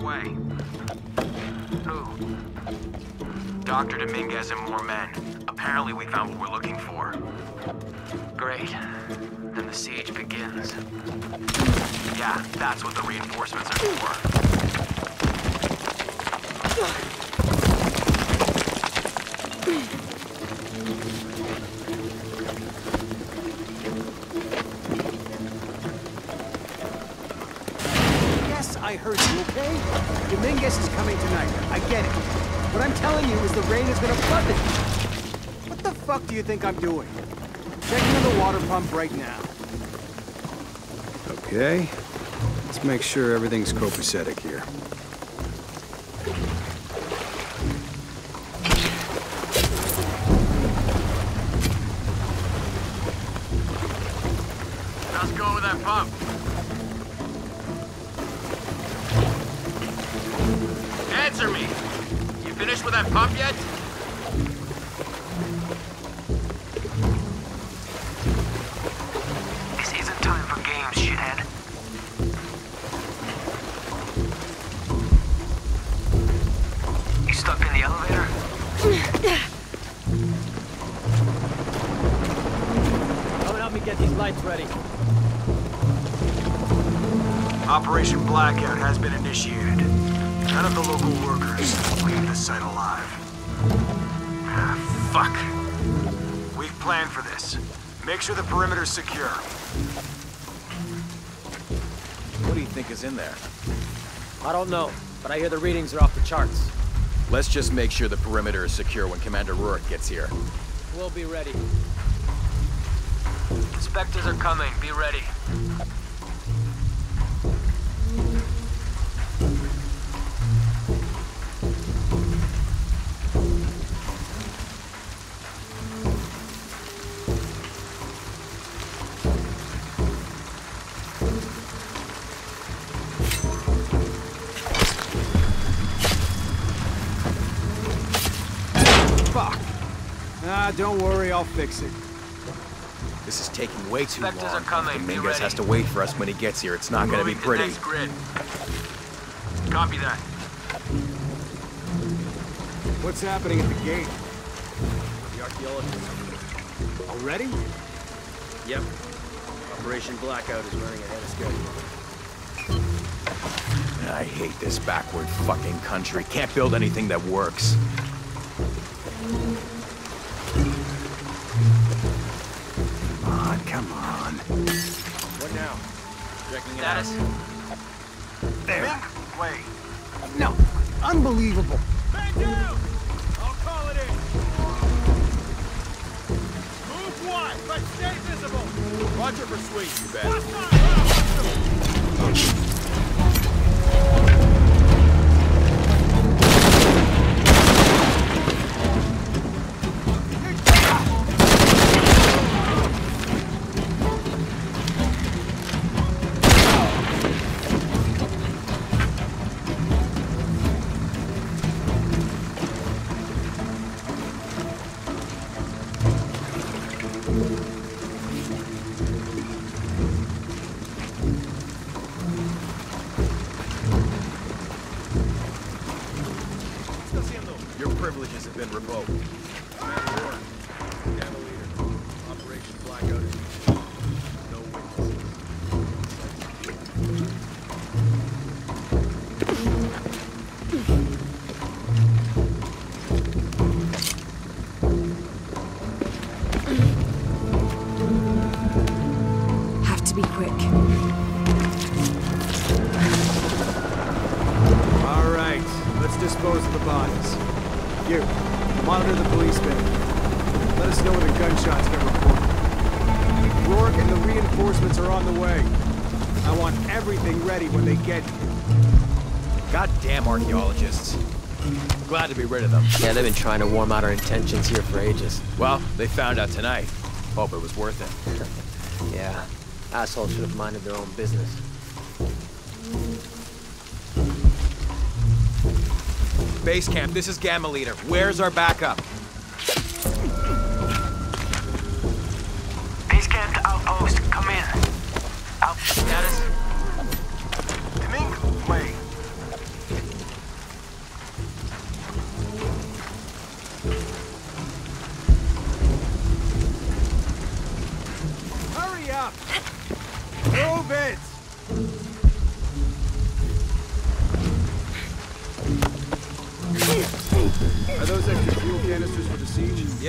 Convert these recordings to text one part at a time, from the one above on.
way. Who? Dr. Dominguez and more men. Apparently we found what we're looking for. Great. Then the siege begins. Yeah, that's what the reinforcements are for. okay? Dominguez is coming tonight. I get it. What I'm telling you is the rain is gonna flood it. What the fuck do you think I'm doing? Checking on the water pump right now. Okay. Let's make sure everything's copacetic here. Operation Blackout has been initiated. None of the local workers leave the site alive. Ah, fuck. We've planned for this. Make sure the perimeter's secure. What do you think is in there? I don't know, but I hear the readings are off the charts. Let's just make sure the perimeter is secure when Commander Rourke gets here. We'll be ready. Inspectors are coming. Be ready. I'll fix it. This is taking way too Inspectors long. are coming. Be Dominguez ready. has to wait for us when he gets here. It's not gonna be Moving to pretty. next grid. Copy that. What's happening at the gate? The archaeologists. Already? Yep. Operation Blackout is running ahead of schedule. I hate this backward fucking country. Can't build anything that works. Come on. What now? Checking it Status? out. There. Ming, wait. No. Unbelievable. Man down! I'll call it in. Move wide, but stay visible. Roger for sweet, you bet. Privileges have been revoked. Archaeologists. Glad to be rid of them. Yeah, they've been trying to warm out our intentions here for ages. Well, they found out tonight. Hope it was worth it. Yeah. Assholes should have minded their own business. Base camp, this is Gamma Leader. Where's our backup?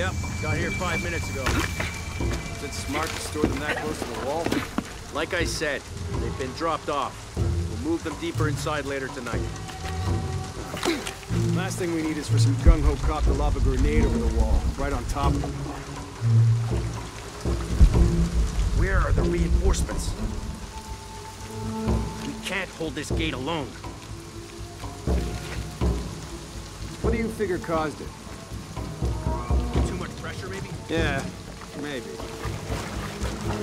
Yep, got here five minutes ago. Is it smart to store them that close to the wall? Like I said, they've been dropped off. We'll move them deeper inside later tonight. Last thing we need is for some gung-ho cop to lob a grenade over the wall, right on top of them. Where are the reinforcements? We can't hold this gate alone. What do you figure caused it? Maybe? Yeah, maybe.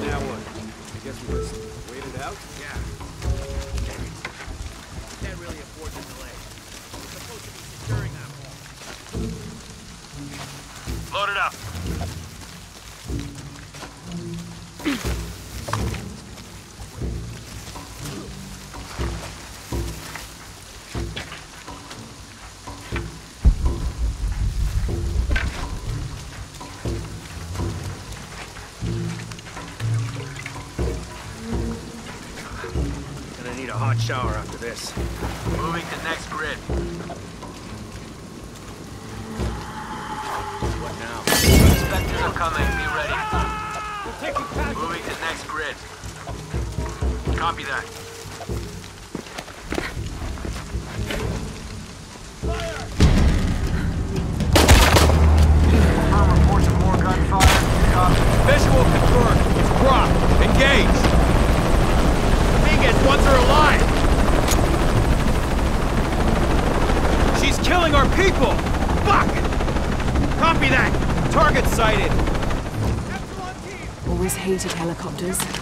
Now what? I guess we just wait it out? Yeah. Hot shower after this. Moving to next grid. What now? Inspectors are coming. Be ready. Moving to next grid. Copy that. Confirm reports of more gunfire. Visual confirmed. It's Brock. Engage. Dominguez wants her alive. She's killing our people. Fuck. Copy that. Target sighted. Always hated helicopters.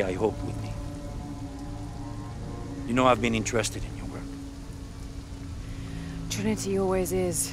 I hope, with me. You know I've been interested in your work. Trinity always is.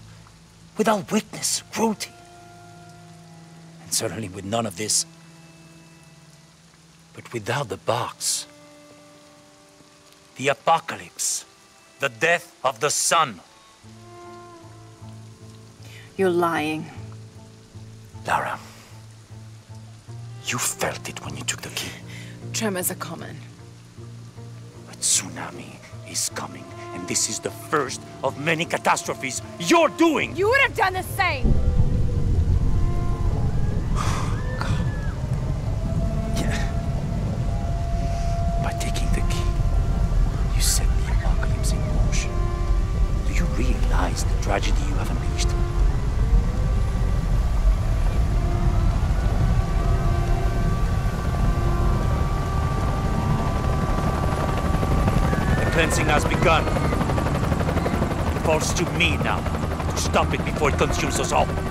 without weakness, cruelty. And certainly with none of this but without the box, the apocalypse, the death of the sun. You're lying. Lara, you felt it when you took the key. Tremors are common. But tsunami is coming, and this is the first of many catastrophes you're doing. You would have done the same! Stop it before it consumes us all.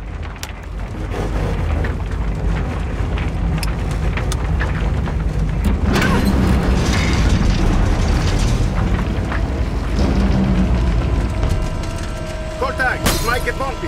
Contact! It might get bumpy.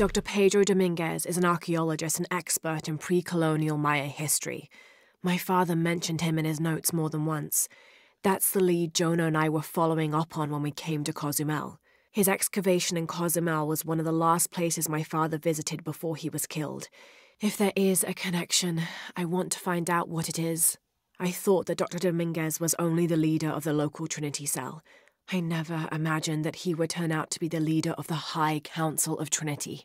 Dr. Pedro Dominguez is an archaeologist and expert in pre colonial Maya history. My father mentioned him in his notes more than once. That's the lead Jonah and I were following up on when we came to Cozumel. His excavation in Cozumel was one of the last places my father visited before he was killed. If there is a connection, I want to find out what it is. I thought that Dr. Dominguez was only the leader of the local Trinity cell. I never imagined that he would turn out to be the leader of the High Council of Trinity.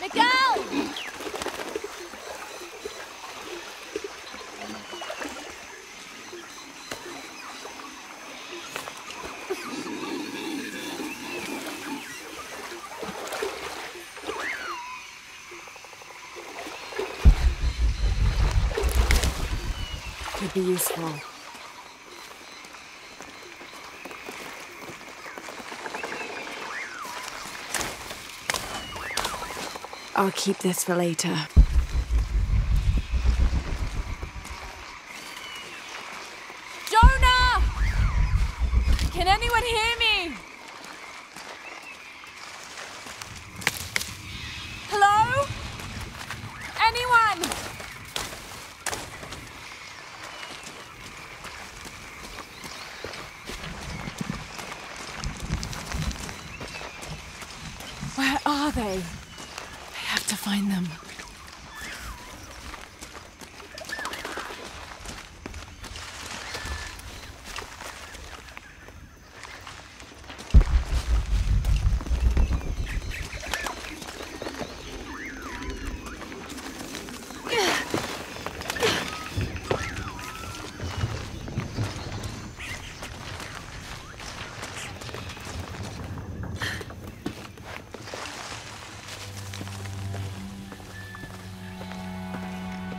Miguel! Could be useful. I'll keep this for later. Jonah! Can anyone hear me? Hello? Anyone? Where are they? I have to find them.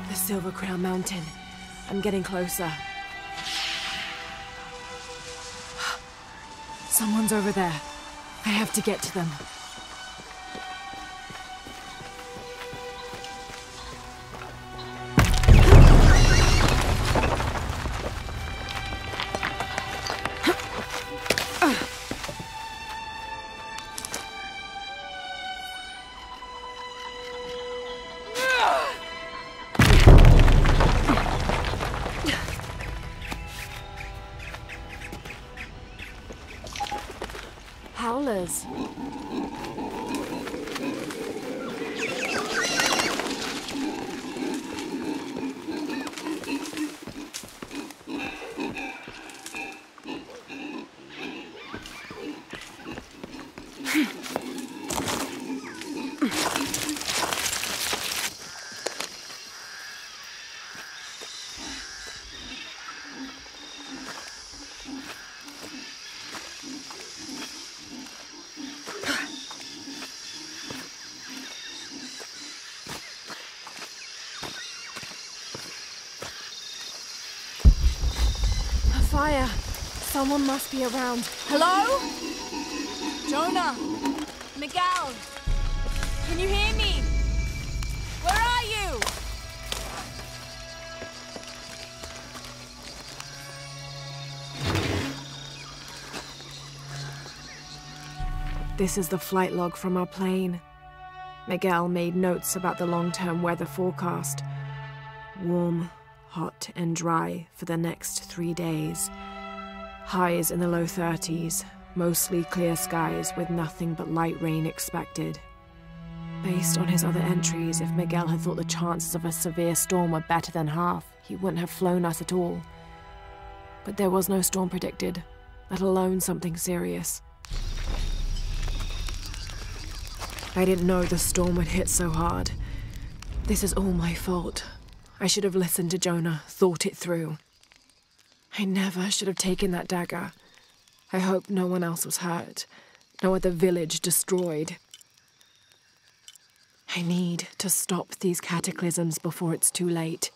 The Silver Crown Mountain. I'm getting closer. Someone's over there. I have to get to them. Someone must be around. Hello? Jonah? Miguel? Can you hear me? Where are you? This is the flight log from our plane. Miguel made notes about the long term weather forecast. Warm, hot, and dry for the next three days. Highs in the low 30s, mostly clear skies with nothing but light rain expected. Based on his other entries, if Miguel had thought the chances of a severe storm were better than half, he wouldn't have flown us at all. But there was no storm predicted, let alone something serious. I didn't know the storm would hit so hard. This is all my fault. I should have listened to Jonah, thought it through. I never should have taken that dagger. I hope no one else was hurt, no other village destroyed. I need to stop these cataclysms before it's too late.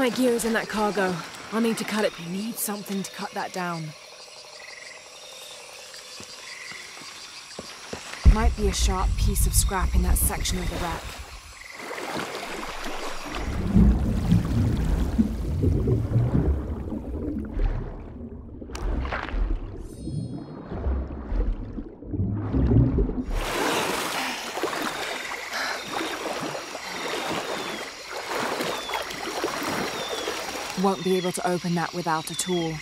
My gear is in that cargo. I'll need to cut it. I need something to cut that down. Might be a sharp piece of scrap in that section of the wreck. Won't be able to open that without a tool.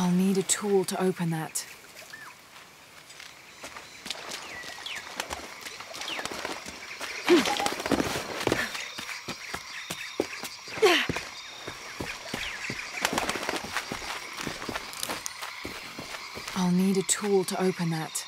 I'll need a tool to open that. I'll need a tool to open that.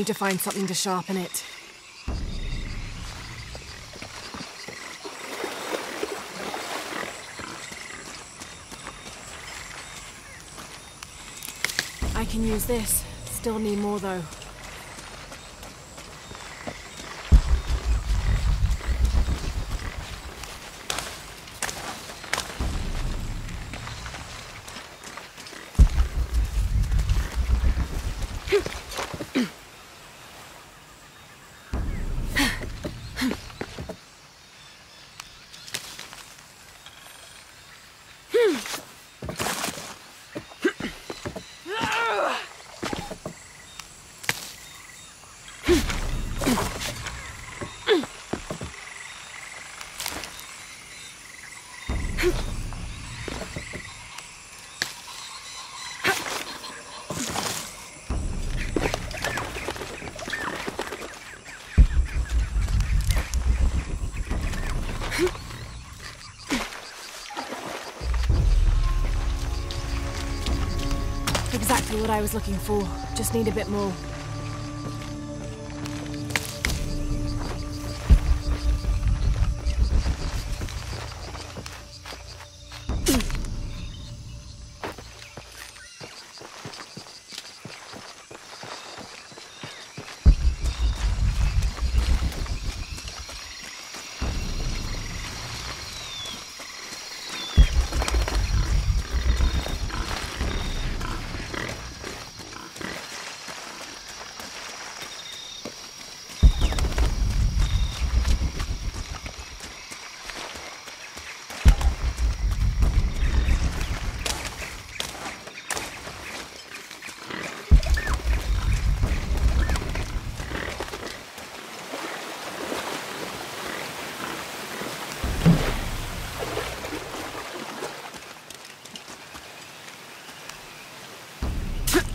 Need to find something to sharpen it. I can use this. Still need more though. Exactly what I was looking for. Just need a bit more.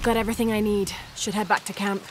Got everything I need. Should head back to camp.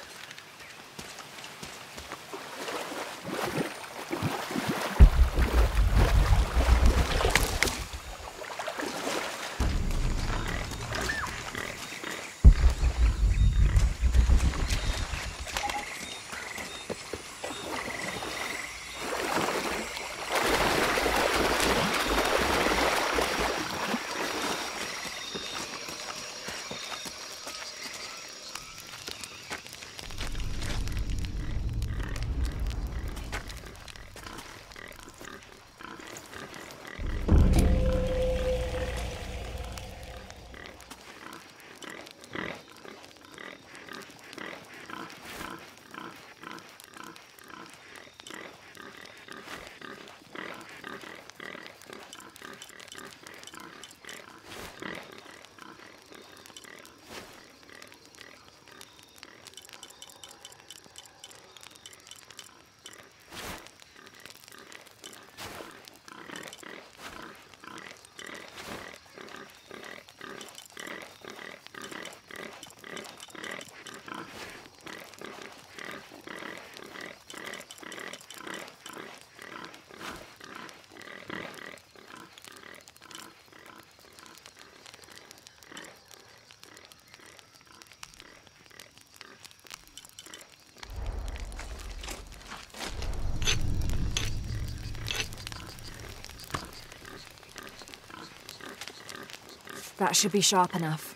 That should be sharp enough.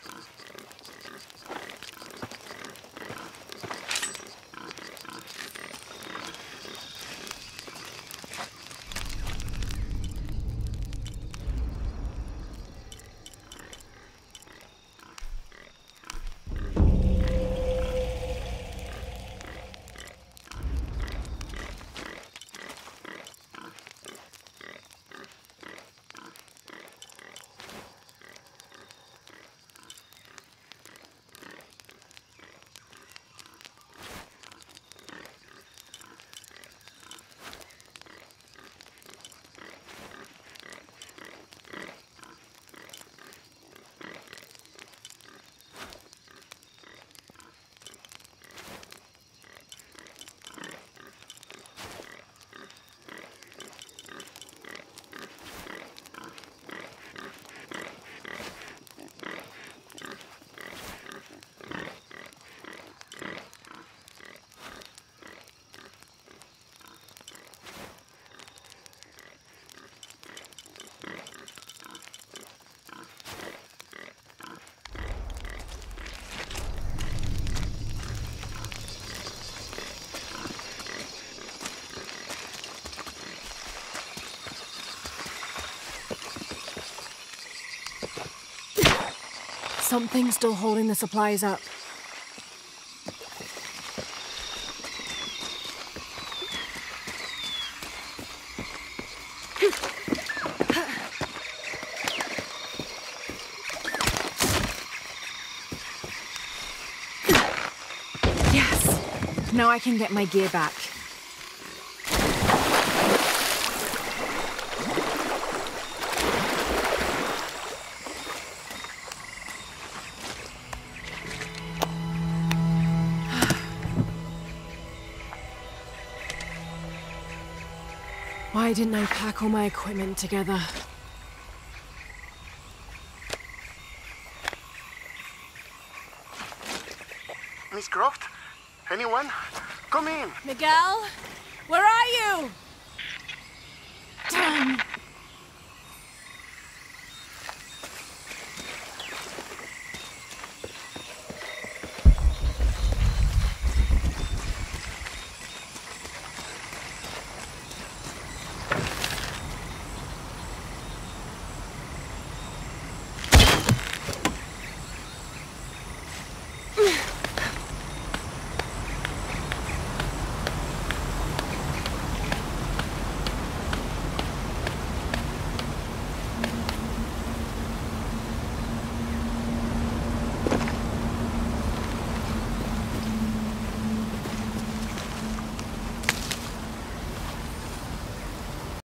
Something still holding the supplies up. Yes! Now I can get my gear back. Why didn't I pack all my equipment together? Miss Croft? Anyone? Come in. Miguel? Where are you?